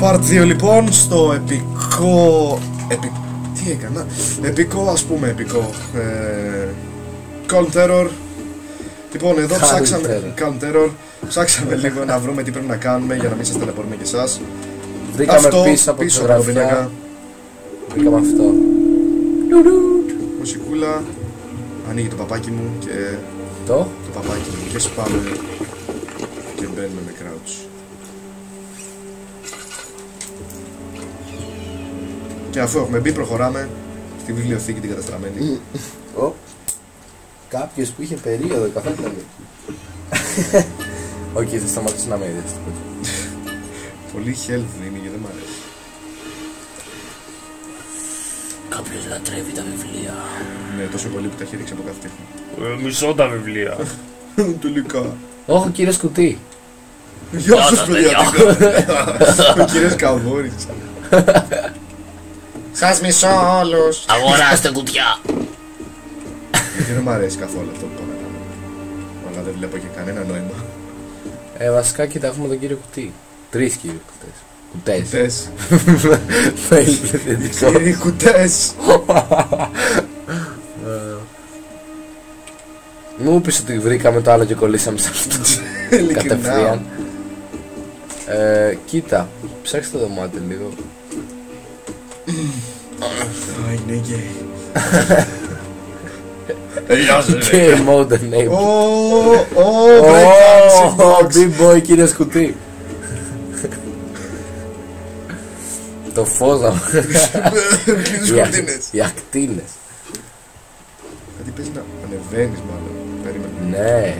Part 2 λοιπόν στο επικό... Επι... Τι έκανα; Επικό ας πούμε επικό. Ε... Calm Terror. Λοιπόν εδώ Calm ψάξαμε... Terror. Calm Terror. Ψάξαμε λίγο να βρούμε τι πρέπει να κάνουμε για να μην σας ταλαιπωρούμε και εσάς. Βρήκαμε Αυτό πίσω από πίσω τη από το γραφιά. πίνακα. Βρήκαμε αυτό. Μουσικούλα. Ανοίγει το παπάκι μου και Το; το παπάκι μου και σπάμε και μπαίνουμε με crouch. Και αφού έχουμε μπει προχωράμε στη βιβλιοθήκη την καταστραμμένη. Ο. Κάποιος που είχε περίοδο café ήταν. Οκ, θα σταματήσω να με είδες. Πολύ healthy είναι και δεν μ' αρέσει. Κάποιος λατρεύει τα βιβλία. Ναι, τόσο πολύ που τα έχει ρίξει από κάθε τέχνη. Ε, μισώ τα βιβλία. Τελικά. Όχι, κύριε Σκουτί. Γεια σας σας, παιδιά. παιδιά. Ο κύριος Καβούρης. Σας μισώ όλους. Αγοράστε κουτιά. Γιατί δεν μ' αρέσει καθόλου αυτό που πάμε να κάνουμε. Αλλά δεν βλέπω και κανένα νόημα. Ε, βασικά κοίτα, έχουμε τον κύριο Κουτί. Τρεις κύριοι κουτές. Κουτές. Κουτές. Φέλη πληθυντικό. Κύριοι κουτές. Μου είπες ότι βρήκαμε το άλλο και κολλήσαμε σε αυτό. Κατευθείαν. Ειλικρινά. Ε, κοίτα, ψάξτε το δωμάτιο λίγο. Α, είναι γκέι. Ε, Γεια σας. Και modern name. Ω, ω, break dancing Ω, box. big boy κύριε Σκουτί. Το φως να Κλείνεις Οι ακ- κουρτίνες. Οι ακτίνες. Κάτι παίζει να ανεβαίνεις μάλλον. Περίμενε. Ναι.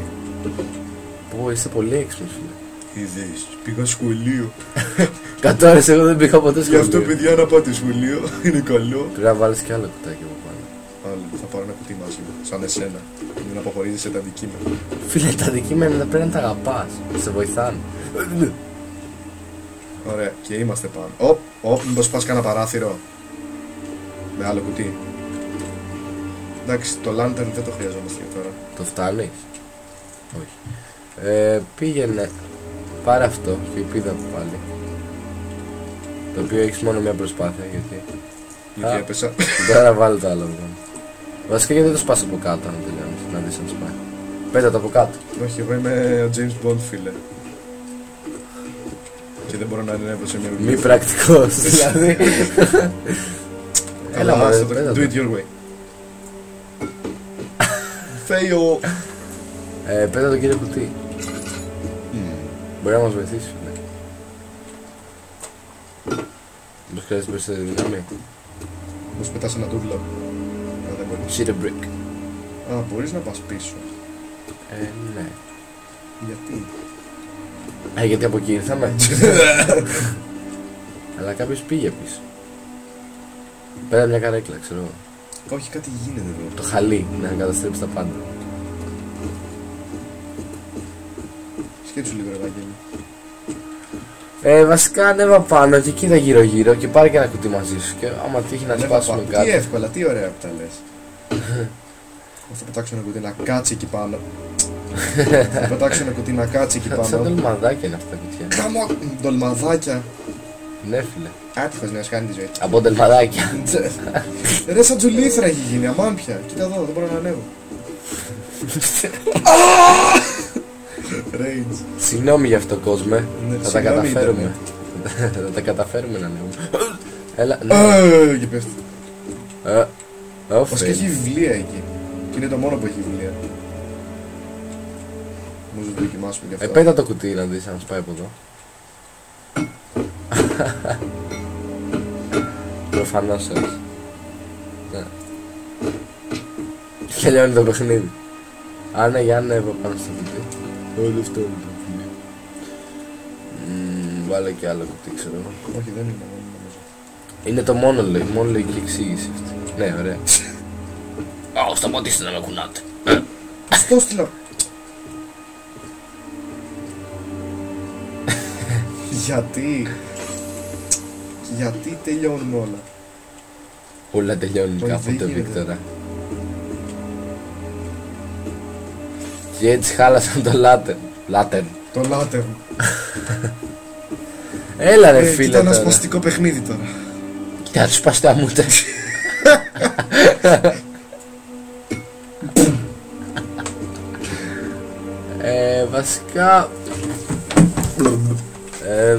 Πω, είσαι πολύ έξυπνος φίλε. Είδες, πήγα σχολείο. Κατ' εγώ δεν πήγα ποτέ Γι' σχολείο. αυτό παιδιά να πάτε σχολείο. Είναι καλό. Πρέπει να βάλεις κι άλλο κουτάκι από πάνω. Άλλο, θα πάρω ένα κουτί μαζί μου. Σαν εσένα. Μην αποχωρίζεσαι τα αντικείμενα. Φίλε, τα αντικείμενα πρέπει να τα αγαπάς. Σε βοηθάνε. Ωραία, και είμαστε πάνω. Οπ, οπ, μήπως πας κάνα παράθυρο. Με άλλο κουτί. Εντάξει, το lantern δεν το χρειαζόμαστε για τώρα. Το φτάνει; Όχι. Ε, πήγαινε. Πάρε αυτό και πήδα πάλι. Το οποίο έχεις μόνο μια προσπάθεια γιατί. Γιατί Α. έπεσα. Τώρα να βάλω το άλλο λοιπόν. Βασικά γιατί δεν το σπάς από κάτω αν τελειώνεις. Να δεις αν σπάει. Πέτα το από κάτω. Όχι, εγώ είμαι ο James Bond, φίλε. Και δεν μπορώ να ανέβω σε μια Μη βιβλία. πρακτικός δηλαδή. Έλα, Έλα, μωρέ, άστο το. πέτα το. Do it your way. Fail. Ε, πέτα το κύριε κουτί. Μπορεί να μας βοηθήσει φίλε. Μήπως χρειάζεται περισσότερη δύναμη. Μου πετάς ένα τούβλο. Α, δεν μπορείς. Shit a brick. Α, μπορείς να πας πίσω. Ε, ναι. Γιατί; Ε, γιατί από εκεί ήρθαμε. Αλλά κάποιος πήγε πίσω. Πέρα μια καρέκλα, ξέρω εγώ. Όχι, κάτι γίνεται εδώ. Το χαλί, να καταστρέψει τα πάντα. Σκέψου λίγο, ρε Βαγγέλη. Ε, βασικά ανέβα πάνω και κοίτα γύρω γύρω και πάρε και ένα κουτί μαζί σου. Και άμα τύχει να Ναι, σπάσουμε παπά. Τι κάτι. εύκολα, τι ωραία που τα λες. Εγώ θα πετάξω ένα κουτί να κάτσει εκεί πάνω. θα πετάξω ένα κουτί να κάτσει εκεί Σαν πάνω. τολμαδάκια είναι αυτά τα κουτιά. Καμό, ντολμαδάκια. Ναι, φίλε. Άτυχος να κάνει τη ζωή. Από τολμαδάκια. Ρε σαν τζουλήθρα έχει γίνει, αμάν πια. Κοίτα εδώ, δεν μπορώ να ανέβω. Rage. Συγγνώμη για αυτό, κόσμε. Ναι, Θα τα συγγνώμη, καταφέρουμε. Θα τα καταφέρουμε να ανέβουμε. Έλα, ναι. Α, Και πέφτει. Ε, ω, Μας και φίλε. έχει βιβλία εκεί. Και είναι το μόνο που έχει βιβλία. Νομίζω το δοκιμάσουμε και Ε, αυτό. πέτα το κουτί να δεις αν σπάει από εδώ. Προφανώς όχι. Ναι. Και λιώνει το παιχνίδι. Άνα για ανέβω πάνω στο κουτί. Όλο αυτό είναι το παιχνίδι. Μμμ, Βάλε και άλλο κουτί, ξέρω εγώ. Όχι, δεν είναι μόνο νομίζω. Είναι το μόνο λογική, μόνο λογική εξήγηση αυτή. Ναι, ωραία. Α, σταματήστε να με κουνάτε. Στο στείλα. Γιατί; Γιατί τελειώνουν όλα; Όλα τελειώνουν Όχι, δεν κάποτε, γίνεται. Βίκτορα. Και έτσι χάλασαν το Λάτερ. Λάτερ. Το Lantern. Έλα ρε Ε, φίλε Κοίτα ένα τώρα. σπαστικό παιχνίδι τώρα. Κοίτα, τους πας τα μούτα. Ε, βασικά... Ε,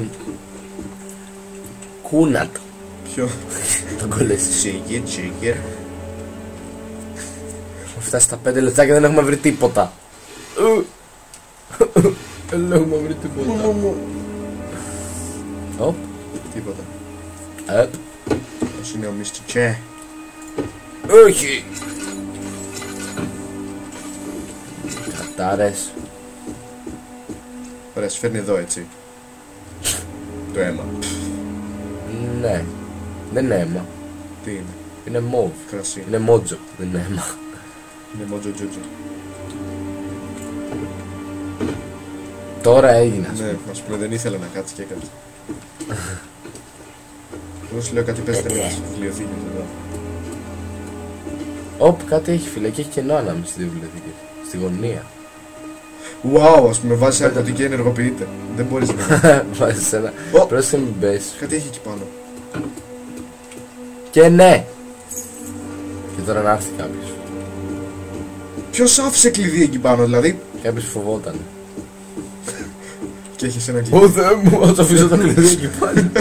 κούνατ. Ποιο; Τον κολλήσει. Τσίγκερ, τσίγκερ. Έχουμε φτάσει στα 5 λεπτά και δεν έχουμε βρει τίποτα. Δεν έχουμε βρει τίποτα. Οπ. Τίποτα. Επ. Πώς είναι ο Mr. Che. Όχι. Κατάρες. Ωραία, σου φέρνει εδώ έτσι. Το αίμα. Ναι. Δεν είναι αίμα. Τι είναι; Είναι μόβ. Κρασί. Είναι μότζο. Δεν είναι αίμα. Είναι μότζο τζότζο. Τώρα έγινε. ας Ναι, πούμε. ας πούμε δεν ήθελα να κάτσει και έκατσε. Εγώ σου λέω κάτι παίζεται με τις βιβλιοθήκες εδώ. Οπ, κάτι έχει φίλε και έχει κενό ανάμεσα στις δύο βιβλιοθήκες. Στη γωνία. Wow, ας πούμε βάζεις ένα ποτί και ενεργοποιείται. Δεν μπορείς να... Βάζεις ένα. Ω. Πρόσεχε μην πέσει. Κάτι έχει εκεί πάνω. Και ναι! Και τώρα να έρθει κάποιος. Ποιος άφησε κλειδί εκεί πάνω, δηλαδή; Κάποιος φοβόταν. Και έχεις ένα κλειδί. Ω Θεέ μου, ας αφήσω το κλειδί εκεί πάλι.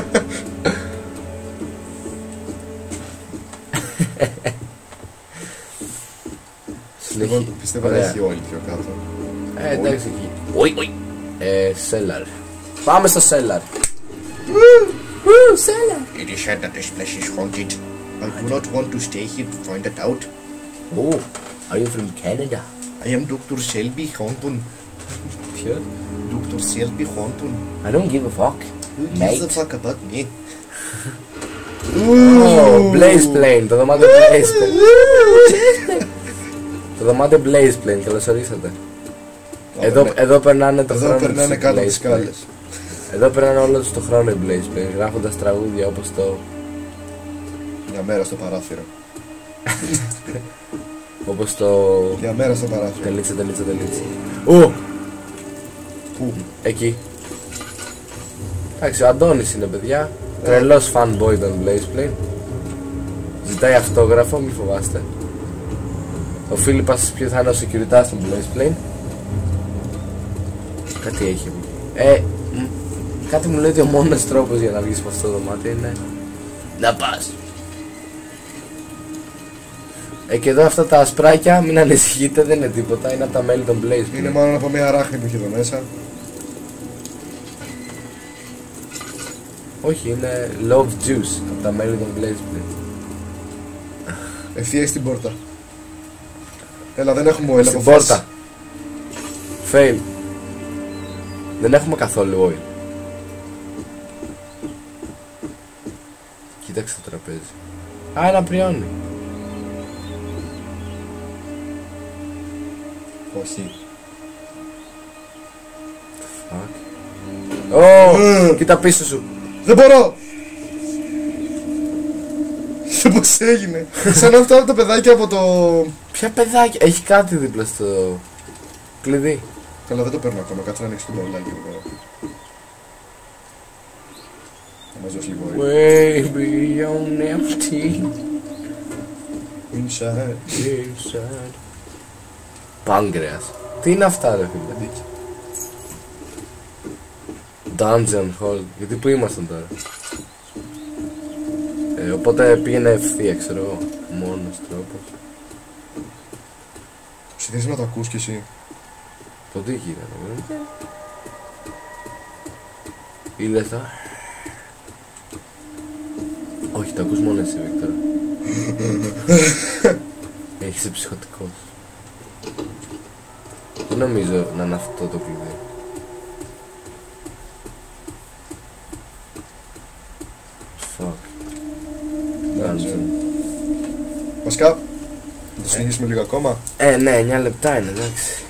Εγώ Συνεχί. πιστεύω να Ωραία. έχει όλοι πιο κάτω. Ε, εντάξει εκεί. Όχι, όχι. Ε, Cellar. Πάμε στο Cellar. It is said that this place is haunted. I do not want to stay here to find it out. Oh, are you from Canada? I am Dr. Selby Haunton. Ποιο; Dr. Selby Haunton. I don't give a fuck. Who gives a Mate. fuck about me? Oh, Blaze Plane, το δωμάτιο Blaze Plane. το δωμάτιο Blaze Plane, καλώς ορίσατε. Εδώ, ναι. εδώ περνάνε το Εδώ χρόνο περνάνε τους κάτω Blaze τις Plane. σκάλες. Εδώ περνάνε όλο τους το χρόνο οι Blaze Plane, γράφοντας τραγούδια όπως το... Μια μέρα στο παράθυρο. όπως το... Μια μέρα στο παράθυρο. Τελίτσα, τελίτσα, τελίτσα. Ω! Πού; Εκεί. Εντάξει, ο Αντώνης είναι παιδιά. Τρελός fanboy των Blaze Plane. Ζητάει αυτόγραφο, μη φοβάστε. Ο Φίλιππας ποιο θα είναι ο security στον Blaze Plane. Κάτι έχει. Ε, μ, κάτι μου λέει ότι ο μόνος τρόπος για να βγεις από αυτό το δωμάτιο είναι... Να πας. Ε, και εδώ αυτά τα ασπράκια, μην ανησυχείτε, δεν είναι τίποτα, είναι από τα μέλη των Blaze Είναι Plane. μάλλον από μια αράχνη που έχει εδώ μέσα. Όχι, είναι Love Juice από τα μέλη των Blaze Plane. Ευθεία στην πόρτα. Έλα, δεν έχουμε oil. Στην αποφάσισε. πόρτα. Fail. Δεν έχουμε καθόλου oil. Κοίταξε το τραπέζι. Α, ένα πριόνι. Όχι. Fuck. Ω, κοίτα πίσω σου. Δεν μπορώ! Πώς έγινε. Σαν αυτά τα παιδάκια από το... Ποια παιδάκια; Έχει κάτι δίπλα στο κλειδί. Καλά, δεν το παίρνω ακόμα. Κάτσε να ανοίξει το μπαουλάκι εδώ πέρα. Θα μας δώσει λίγο oil. Way beyond empty Inside. inside. Πάγκρεας. Τι είναι αυτά ρε φίλε; Dungeon Hall. Γιατί που ήμασταν τώρα; Ε, οπότε πήγαινε ευθεία, ξέρω εγώ. Μόνος τρόπος. Συνήθως να το ακούς κι εσύ. Το τι γίνεται, βέβαια. Ή λες τα... Όχι, το ακούς μόνο εσύ, Βίκτορα. Έχεις ψυχοτικός. Δεν νομίζω να είναι αυτό το κλειδί. Fuck. Dungeon. Βασικά, να το συνεχίσουμε λίγο ακόμα. Ε, ναι, 9 λεπτά είναι, εντάξει.